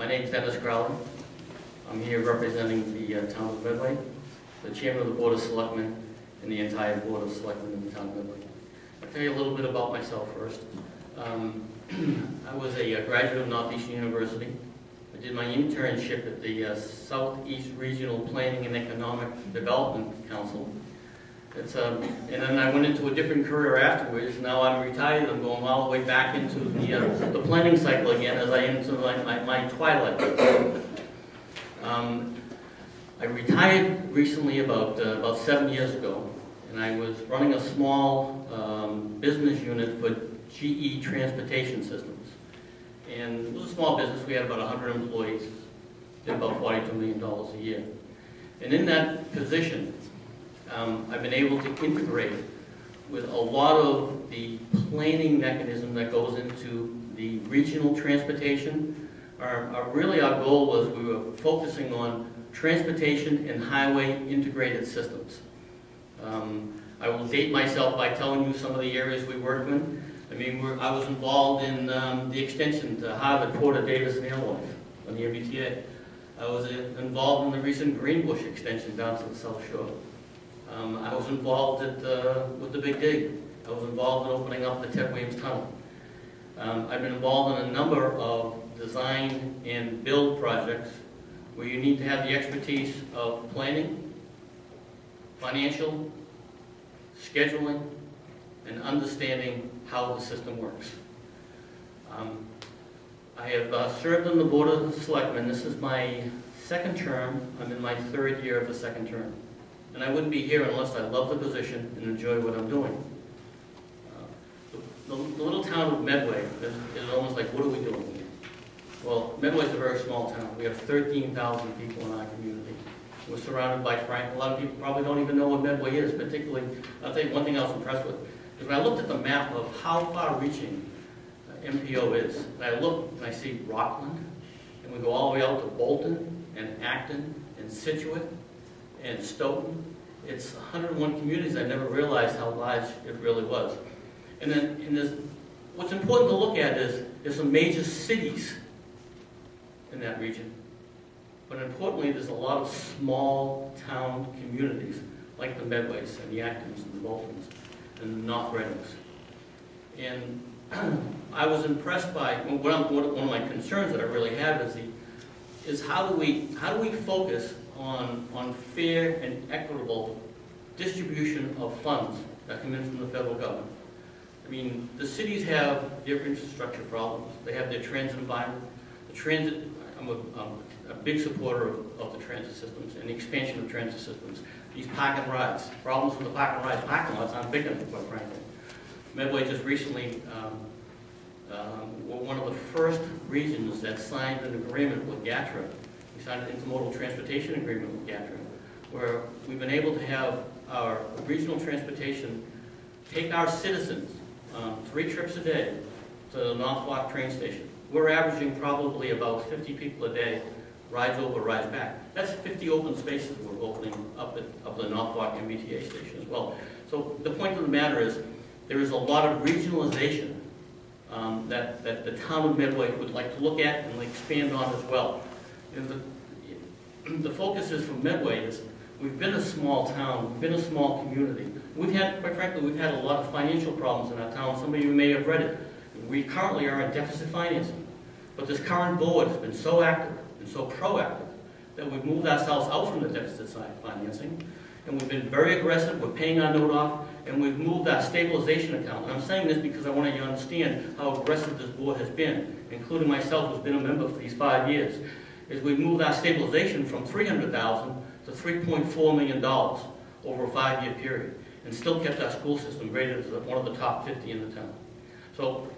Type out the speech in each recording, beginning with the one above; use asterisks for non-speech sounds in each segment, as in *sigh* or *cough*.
My name is Dennis Crowley. I'm here representing the uh, town of Medway, the chairman of the Board of Selectmen, and the entire Board of Selectmen in the town of Medway. I'll tell you a little bit about myself first. Um, *clears throat* I was a uh, graduate of Northeastern University. I did my internship at the uh, Southeast Regional Planning and Economic Development Council. It's, um, and then I went into a different career afterwards. Now I'm retired. I'm going all the way back into the, uh, the planning cycle again as I enter my, my, my twilight. Um, I retired recently about, uh, about seven years ago, and I was running a small um, business unit for GE Transportation Systems. And it was a small business. We had about 100 employees, did about $42 million a year. And in that position, um, I've been able to integrate with a lot of the planning mechanism that goes into the regional transportation. Our, our, really our goal was we were focusing on transportation and highway integrated systems. Um, I will date myself by telling you some of the areas we worked in. I mean, I was involved in um, the extension to Harvard, Porter, Davis, and on the MBTA. I was uh, involved in the recent Greenbush extension down to the South Shore. Um, I was involved at, uh, with the Big Dig. I was involved in opening up the Ted Williams Tunnel. Um, I've been involved in a number of design and build projects where you need to have the expertise of planning, financial, scheduling, and understanding how the system works. Um, I have uh, served on the Board of Selectmen. This is my second term. I'm in my third year of the second term. And I wouldn't be here unless I love the position and enjoy what I'm doing. Uh, the, the, little town of Medway is, is, almost like, what are we doing here? Well, Medway is a very small town. We have 13,000 people in our community. We're surrounded by Frank. A lot of people probably don't even know what Medway is, particularly, I'll tell you one thing I was impressed with, is when I looked at the map of how far-reaching uh, MPO is, and I look and I see Rockland, and we go all the way out to Bolton, and Acton, and Scituate, and Stoughton. It's 101 communities. I never realized how large it really was. And then in this, what's important to look at is there's some major cities in that region. But importantly, there's a lot of small town communities like the Medways and the Actons and the Boltons and the North Readings. And *clears throat* I was impressed by, one of my concerns that I really have is the, is how do we, how do we focus on, on fair and equitable distribution of funds that come in from the federal government. I mean, the cities have their infrastructure problems. They have their transit environment. The transit, I'm a, I'm a big supporter of, of, the transit systems and the expansion of transit systems. These park and rides, problems with the park and rides parking lots aren't big enough, quite frankly. Medway just recently um, um, were one of the first regions that signed an agreement with GATRA we signed an intermodal transportation agreement with GATRA, where we've been able to have our regional transportation take our citizens um, three trips a day to the Norfolk train station. We're averaging probably about 50 people a day, rides over, rides back. That's 50 open spaces we're opening up at up the Norfolk MBTA station as well. So the point of the matter is there is a lot of regionalization um, that, that the town of Medway would like to look at and expand on as well the, the focus is from Medway is we've been a small town, we've been a small community. We've had, quite frankly, we've had a lot of financial problems in our town. Some of you may have read it. We currently are in deficit financing. But this current board has been so active and so proactive that we've moved ourselves out from the deficit side financing. And we've been very aggressive. We're paying our note off. And we've moved our stabilization account. And I'm saying this because I want you to understand how aggressive this board has been, including myself, who's been a member for these five years is we moved our stabilization from 300000 to $3.4 million over a five-year period and still kept our school system rated as one of the top 50 in the town. So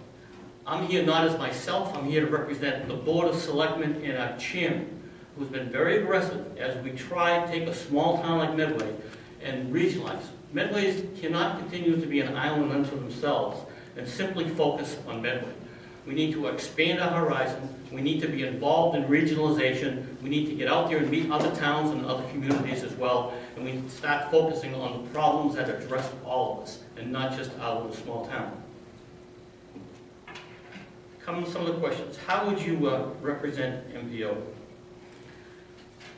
I'm here not as myself, I'm here to represent the Board of Selectmen and our chairman, who's been very aggressive as we try to take a small town like Medway and regionalize. Medways cannot continue to be an island unto themselves and simply focus on Medway. We need to expand our horizons. We need to be involved in regionalization. We need to get out there and meet other towns and other communities as well. And we need to start focusing on the problems that address all of us and not just our little small town. come to some of the questions. How would you uh, represent MPO?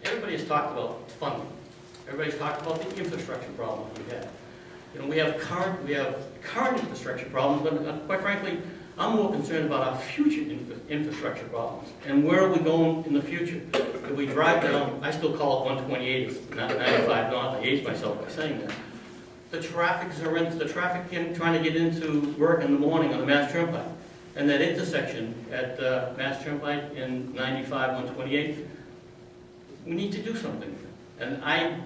Everybody has talked about funding. Everybody's talked about the infrastructure problems we have. You know, we have current, we have current infrastructure problems, but uh, quite frankly, I'm more concerned about our future infra- infrastructure problems. And where are we going in the future? If we drive down, I still call it 128, not 95 north, I age myself by saying that. The traffic's horrendous, the traffic in, trying to get into work in the morning on the Mass Turnpike. And that intersection at uh, Mass Turnpike in 95, 128, we need to do something. And I,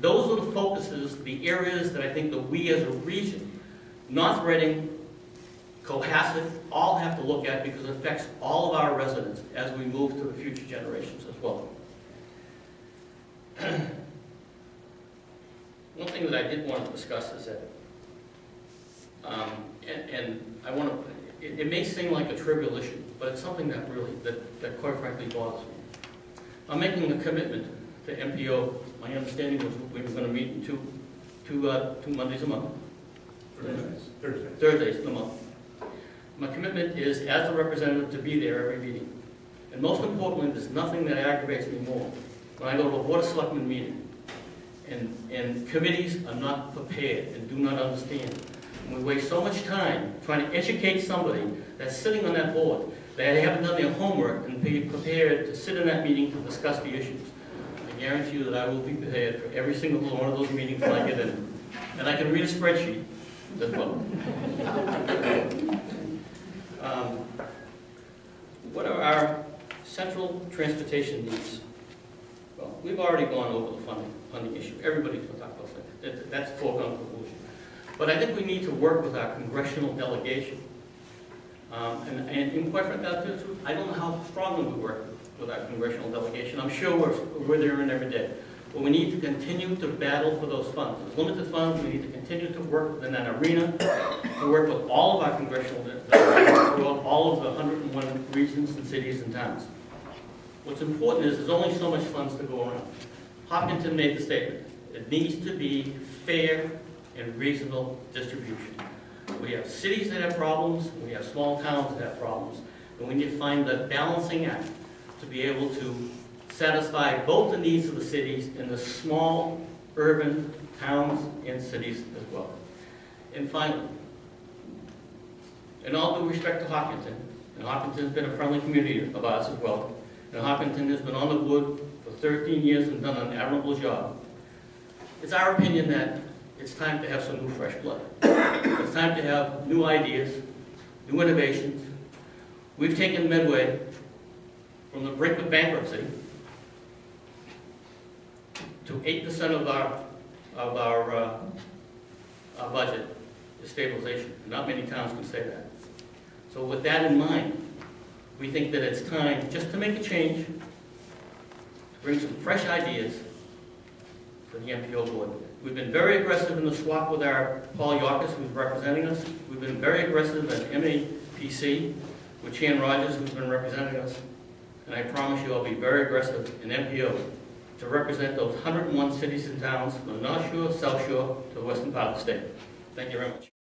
those are the focuses, the areas that I think that we as a region, North Reading, Cohasset, all have to look at because it affects all of our residents as we move to the future generations as well. *clears throat* One thing that I did want to discuss is that, um, and, and I want to, it, it may seem like a trivial issue, but it's something that really, that, that quite frankly bothers me. I'm making a commitment to MPO. My understanding was we were going to meet in two, two, uh, two Mondays a month. Thursday. Thursdays of the month. My commitment is, as the representative, to be there every meeting. And most importantly, there's nothing that aggravates me more when I go to a Board of Selectmen meeting and, and committees are not prepared and do not understand. And we waste so much time trying to educate somebody that's sitting on that board, that they haven't done their homework and be prepared to sit in that meeting to discuss the issues. I guarantee you that I will be prepared for every single one of those meetings when I get in. And I can read a spreadsheet as well. *laughs* Um, What are our central transportation needs? Well, we've already gone over the funding, funding issue. Everybody's to talk about that. That- That's a foregone conclusion. But I think we need to work with our congressional delegation. Um, And, and and quite truth, I don't know how strongly we work with our congressional delegation. I'm sure we're, we're there in every day. But we need to continue to battle for those funds. There's limited funds, we need to continue to work within that arena, to work with all of our congressional throughout all of the 101 regions and cities and towns. What's important is there's only so much funds to go around. Hopkinton made the statement, it needs to be fair and reasonable distribution. We have cities that have problems, we have small towns that have problems, and we need to find the balancing act to be able to satisfy both the needs of the cities and the small urban towns and cities as well. And finally, in all due respect to Hopkinton, and Hopkinton's been a friendly community of ours as well, and Hopkinton has been on the board for 13 years and done an admirable job. It's our opinion that it's time to have some new fresh blood. It's time to have new ideas, new innovations. We've taken Medway from the brink of bankruptcy to 8% of our, of our, uh, our budget is stabilization. Not many towns can say that. So with that in mind, we think that it's time just to make a change, to bring some fresh ideas to the MPO board. We've been very aggressive in the swap with our Paul Yorkis, who's representing us. We've been very aggressive at MAPC with Chan Rogers, who's been representing us. And I promise you I'll be very aggressive in MPO to represent those 101 cities and towns from the North Shore, South Shore, to the western part of the state. Thank you very much.